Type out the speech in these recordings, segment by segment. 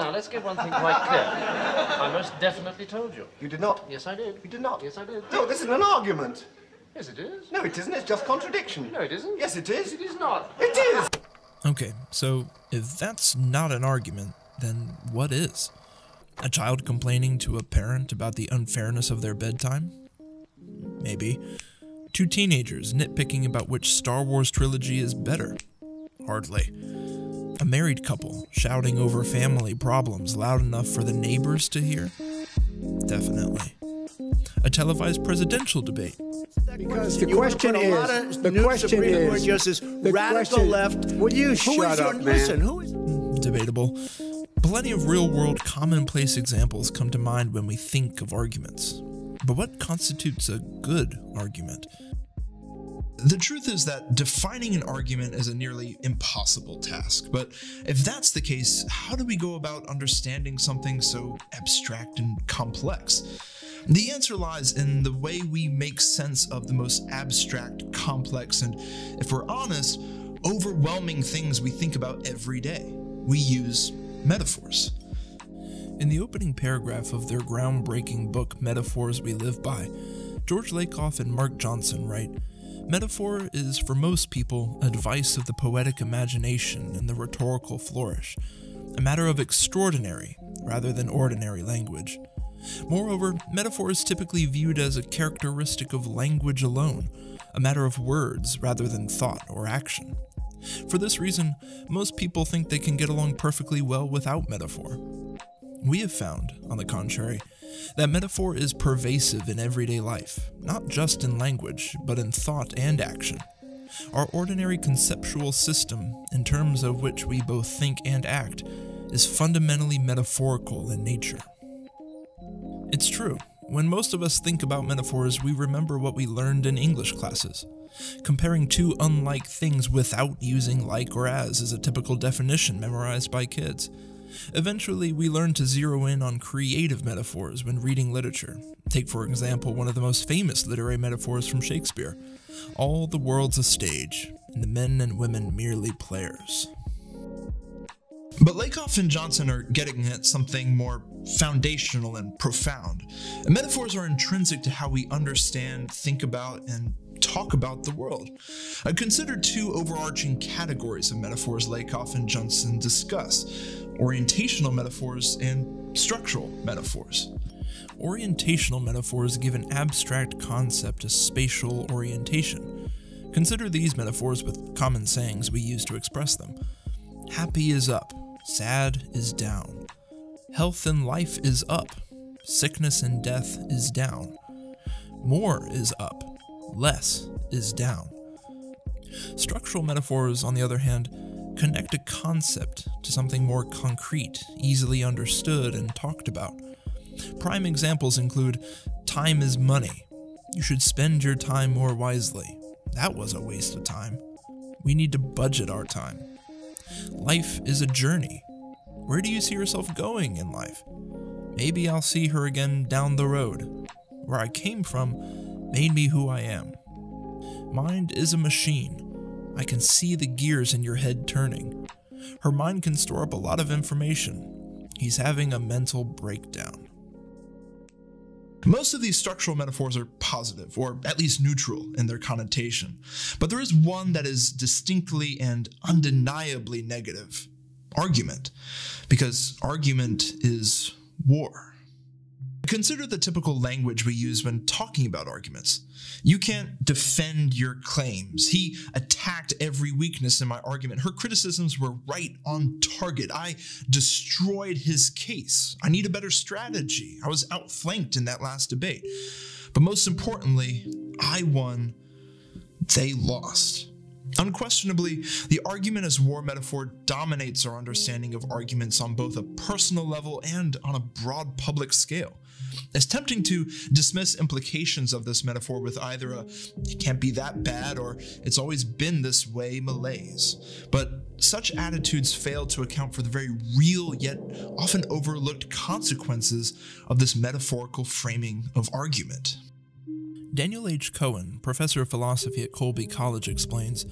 Now, let's get one thing quite clear. I most definitely told you. You did not. Yes, I did. You did not. Yes, I did. No, this isn't an argument. Yes, it is. No, it isn't. It's just contradiction. No, it isn't. Yes, it is. It is not. It is. Okay, so if that's not an argument, then what is? A child complaining to a parent about the unfairness of their bedtime? Maybe. Two teenagers nitpicking about which Star Wars trilogy is better? Hardly. A married couple shouting over family problems loud enough for the neighbors to hear? Definitely. A televised presidential debate? Because the You wanna question put a lot is, the question Supreme Court is, justice, the radical question- left. Will you Who is shut your- up, man? Listen, who is? Debatable. Plenty of real world commonplace examples come to mind when we think of arguments. But what constitutes a good argument? The truth is that defining an argument is a nearly impossible task. But if that's the case, how do we go about understanding something so abstract and complex? The answer lies in the way we make sense of the most abstract, complex, and, if we're honest, overwhelming things we think about every day. We use metaphors. In the opening paragraph of their groundbreaking book, Metaphors We Live By, George Lakoff and Mark Johnson write Metaphor is, for most people, a device of the poetic imagination and the rhetorical flourish, a matter of extraordinary rather than ordinary language. Moreover, metaphor is typically viewed as a characteristic of language alone, a matter of words rather than thought or action. For this reason, most people think they can get along perfectly well without metaphor. We have found, on the contrary, that metaphor is pervasive in everyday life, not just in language, but in thought and action. Our ordinary conceptual system, in terms of which we both think and act, is fundamentally metaphorical in nature. It's true. When most of us think about metaphors, we remember what we learned in English classes. Comparing two unlike things without using like or as is a typical definition memorized by kids. Eventually, we learn to zero in on creative metaphors when reading literature. Take, for example, one of the most famous literary metaphors from Shakespeare All the world's a stage, and the men and women merely players. But Lakoff and Johnson are getting at something more foundational and profound. Metaphors are intrinsic to how we understand, think about, and talk about the world. I consider two overarching categories of metaphors Lakoff and Johnson discuss orientational metaphors and structural metaphors. Orientational metaphors give an abstract concept a spatial orientation. Consider these metaphors with common sayings we use to express them. Happy is up, sad is down. Health and life is up, sickness and death is down. More is up, less is down. Structural metaphors, on the other hand, connect a concept to something more concrete, easily understood, and talked about. Prime examples include time is money. You should spend your time more wisely. That was a waste of time. We need to budget our time. Life is a journey. Where do you see yourself going in life? Maybe I'll see her again down the road. Where I came from made me who I am. Mind is a machine. I can see the gears in your head turning. Her mind can store up a lot of information. He's having a mental breakdown. Most of these structural metaphors are positive, or at least neutral in their connotation, but there is one that is distinctly and undeniably negative argument, because argument is war. Consider the typical language we use when talking about arguments. You can't defend your claims. He attacked every weakness in my argument. Her criticisms were right on target. I destroyed his case. I need a better strategy. I was outflanked in that last debate. But most importantly, I won, they lost. Unquestionably, the argument as war metaphor dominates our understanding of arguments on both a personal level and on a broad public scale. It's tempting to dismiss implications of this metaphor with either a it can't be that bad or it's always been this way malaise. But such attitudes fail to account for the very real yet often overlooked consequences of this metaphorical framing of argument. Daniel H. Cohen, professor of philosophy at Colby College, explains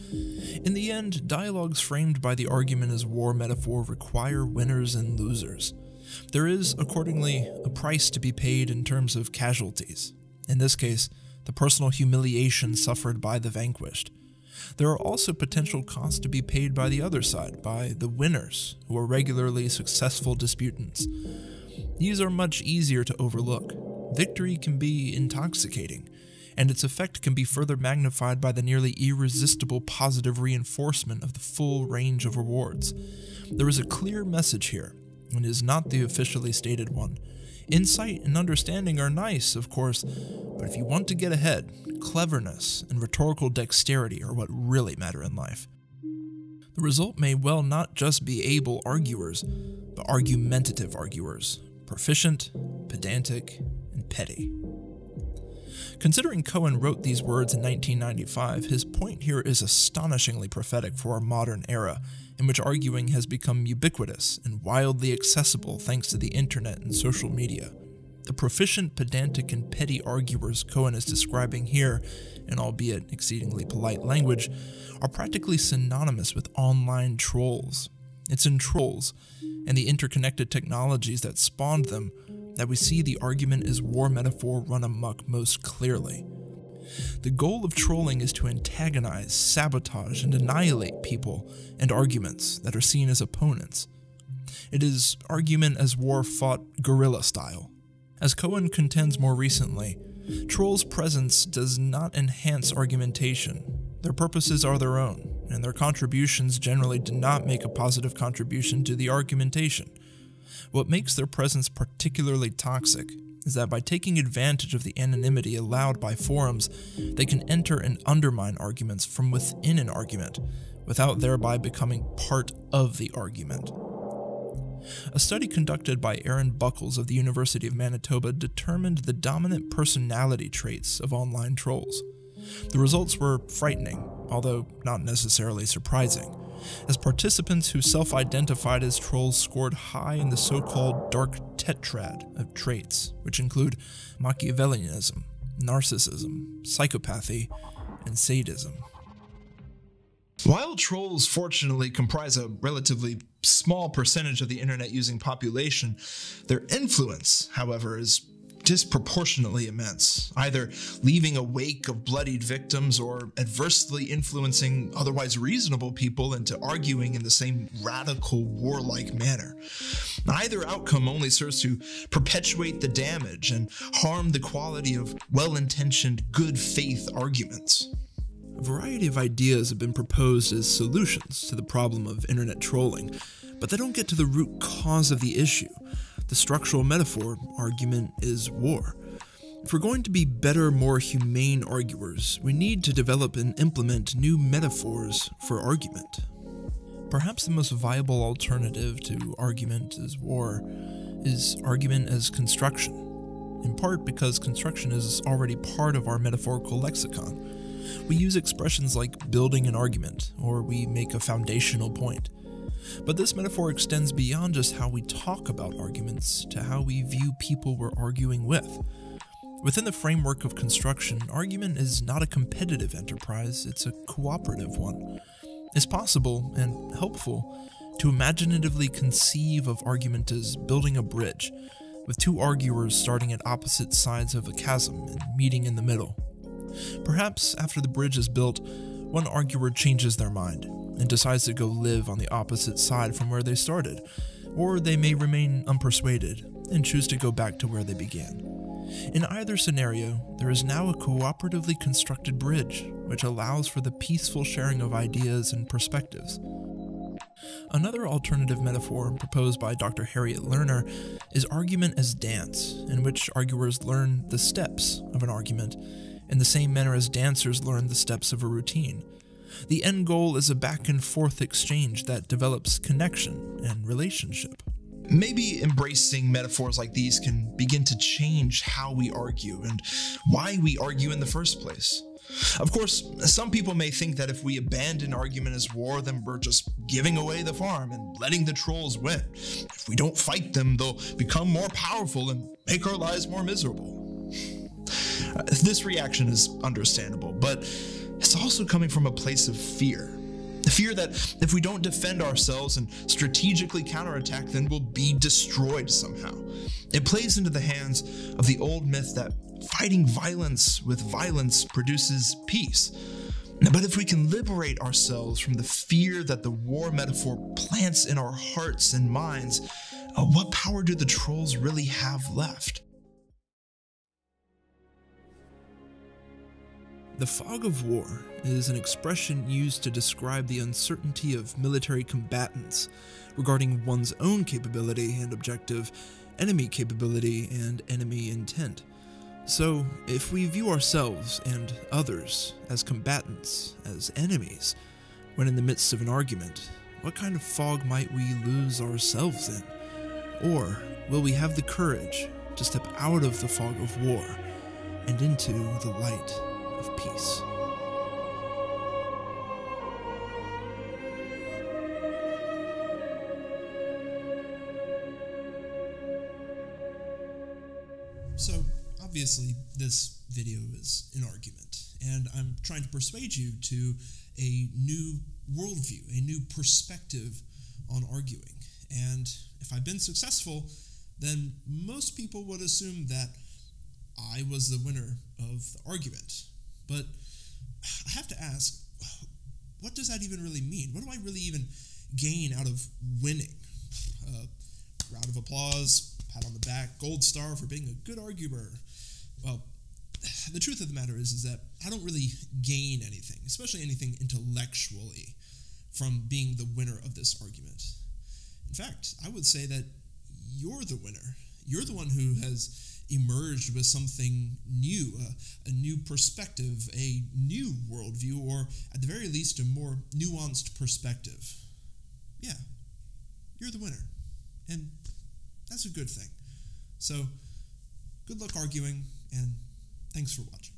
In the end, dialogues framed by the argument as war metaphor require winners and losers. There is, accordingly, a price to be paid in terms of casualties. In this case, the personal humiliation suffered by the vanquished. There are also potential costs to be paid by the other side, by the winners, who are regularly successful disputants. These are much easier to overlook. Victory can be intoxicating, and its effect can be further magnified by the nearly irresistible positive reinforcement of the full range of rewards. There is a clear message here, and is not the officially stated one. Insight and understanding are nice, of course, but if you want to get ahead, cleverness and rhetorical dexterity are what really matter in life. The result may well not just be able arguers, but argumentative arguers, proficient, pedantic, petty. Considering Cohen wrote these words in 1995, his point here is astonishingly prophetic for our modern era, in which arguing has become ubiquitous and wildly accessible thanks to the internet and social media. The proficient, pedantic, and petty arguers Cohen is describing here, in albeit exceedingly polite language, are practically synonymous with online trolls. It's in trolls, and the interconnected technologies that spawned them, that we see the argument as war metaphor run amuck most clearly. The goal of trolling is to antagonize, sabotage, and annihilate people and arguments that are seen as opponents. It is argument as war fought guerrilla style. As Cohen contends more recently, trolls' presence does not enhance argumentation. Their purposes are their own, and their contributions generally do not make a positive contribution to the argumentation. What makes their presence particularly toxic is that by taking advantage of the anonymity allowed by forums, they can enter and undermine arguments from within an argument, without thereby becoming part of the argument. A study conducted by Erin Buckels of the University of Manitoba determined the dominant personality traits of online trolls. The results were frightening, although not necessarily surprising as participants who self identified as trolls scored high in the so called dark tetrad of traits, which include Machiavellianism, narcissism, psychopathy, and sadism. While trolls fortunately comprise a relatively small percentage of the internet using population, their influence, however, is disproportionately immense, either leaving a wake of bloodied victims or adversely influencing otherwise reasonable people into arguing in the same radical warlike manner. Either outcome only serves to perpetuate the damage and harm the quality of well intentioned, good faith arguments. A variety of ideas have been proposed as solutions to the problem of internet trolling, but they don't get to the root cause of the issue. The structural metaphor argument is war. If we're going to be better, more humane arguers, we need to develop and implement new metaphors for argument. Perhaps the most viable alternative to argument as war is argument as construction, in part because construction is already part of our metaphorical lexicon. We use expressions like building an argument, or we make a foundational point. But this metaphor extends beyond just how we talk about arguments to how we view people we're arguing with. Within the framework of construction, argument is not a competitive enterprise, it's a cooperative one. It's possible and helpful to imaginatively conceive of argument as building a bridge, with two arguers starting at opposite sides of a chasm and meeting in the middle. Perhaps after the bridge is built, one arguer changes their mind and decides to go live on the opposite side from where they started, or they may remain unpersuaded and choose to go back to where they began. In either scenario, there is now a cooperatively constructed bridge, which allows for the peaceful sharing of ideas and perspectives. Another alternative metaphor proposed by Dr. Harriet Lerner is argument as dance, in which arguers learn the steps of an argument in the same manner as dancers learn the steps of a routine. The end goal is a back and forth exchange that develops connection and relationship. Maybe embracing metaphors like these can begin to change how we argue and why we argue in the first place. Of course, some people may think that if we abandon argument as war, then we're just giving away the farm and letting the trolls win. If we don't fight them, they'll become more powerful and make our lives more miserable. Uh, this reaction is understandable, but it's also coming from a place of fear. The fear that if we don't defend ourselves and strategically counterattack, then we'll be destroyed somehow. It plays into the hands of the old myth that fighting violence with violence produces peace. But if we can liberate ourselves from the fear that the war metaphor plants in our hearts and minds, uh, what power do the trolls really have left? The fog of war is an expression used to describe the uncertainty of military combatants regarding one's own capability and objective, enemy capability and enemy intent. So, if we view ourselves and others as combatants, as enemies, when in the midst of an argument, what kind of fog might we lose ourselves in? Or will we have the courage to step out of the fog of war and into the light of peace? So, obviously, this video is an argument, and I'm trying to persuade you to a new worldview, a new perspective on arguing. And if I've been successful, then most people would assume that I was the winner of the argument. But I have to ask, what does that even really mean? What do I really even gain out of winning? Uh, round of applause, pat on the back, gold star for being a good arguer. Well, the truth of the matter is, is that I don't really gain anything, especially anything intellectually, from being the winner of this argument. In fact, I would say that you're the winner. You're the one who has emerged with something new, a, a new perspective, a new worldview, or at the very least, a more nuanced perspective. Yeah, you're the winner. And that's a good thing. So, good luck arguing, and thanks for watching.